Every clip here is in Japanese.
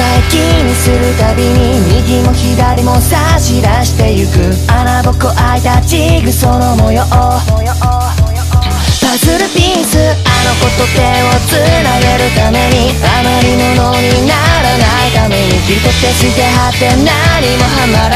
最近にするたびに右も左も差し出してゆく穴ぼこ開いたジグソの模様。パズルピースあの子と手をつなげるためにあまりものにならないために。人ってしてはて何もハマる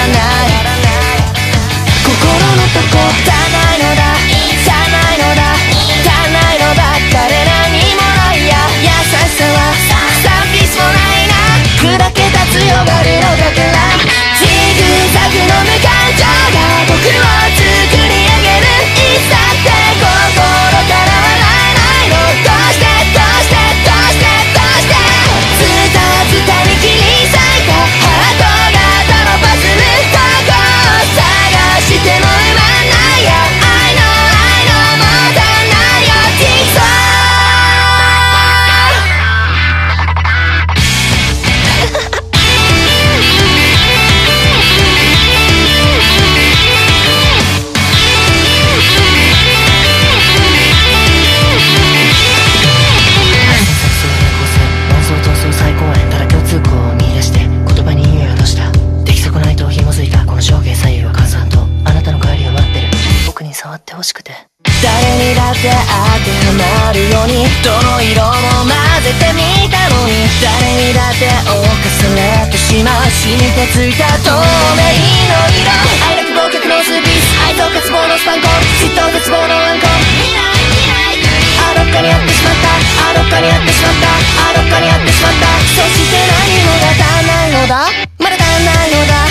って当てはまるようにどの色も混ぜてみたのに誰にだって侵されてしまう染みてついた透明の色愛なき忘却のスピース愛と渇望のスパンコ嫉妬絶望のアンコあどっかにあってしまったあどっかにあってしまったあどっかにあってしまったそして何もが足んないのだまだ足んないのだ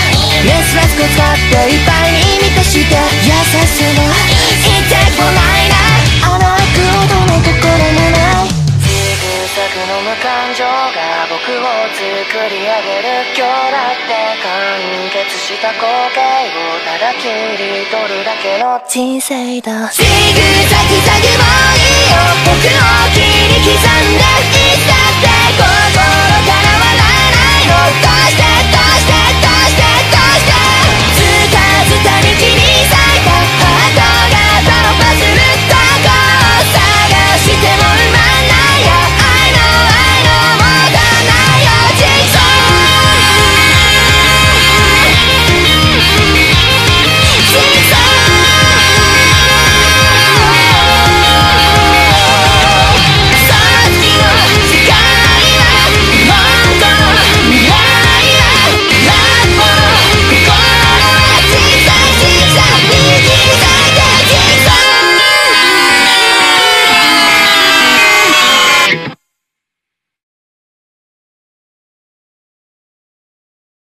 メスラスクを使っていっぱいに満たして。優しさが感情が僕を作り上げる今日だって完結した光景をただ切り取るだけの人生だジグザグザグ